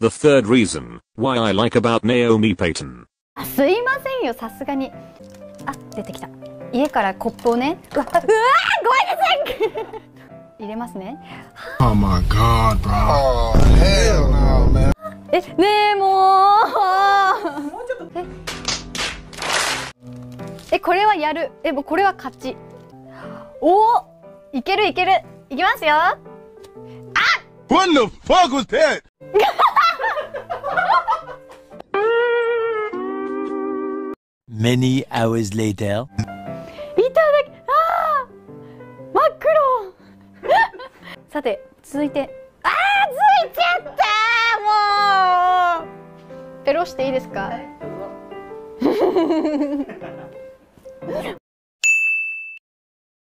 The third reason why I like about Naomi Payton. あすいませんよさすがにあ出てきた家からコップをねうわうわーごめんなさい入れますね Oh my god, bro. Oh, hell no, man. えねえもうええこれはやるえもうこれは勝ちおおいけるいけるいきますよ What the fuck was that? Many hours later. いただきああ真っ黒。さて続いて。ああついちゃったもう。ペロしていいですか？